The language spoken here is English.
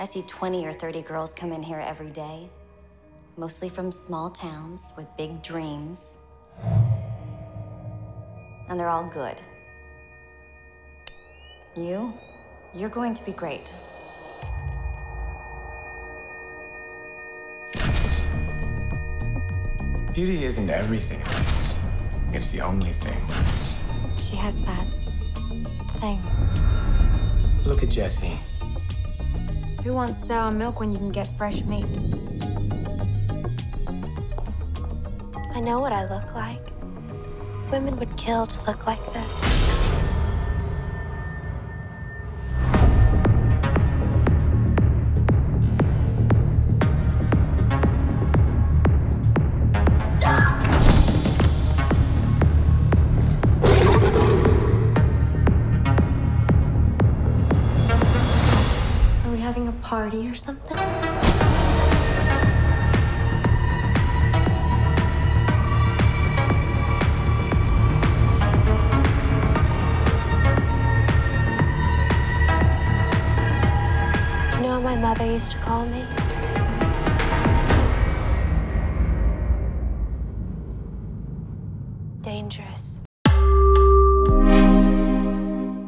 I see 20 or 30 girls come in here every day, mostly from small towns with big dreams. And they're all good. You, you're going to be great. Beauty isn't everything. It's the only thing. She has that thing. Look at Jessie. Who wants sour milk when you can get fresh meat? I know what I look like. Women would kill to look like this. having a party or something? You know what my mother used to call me? Dangerous.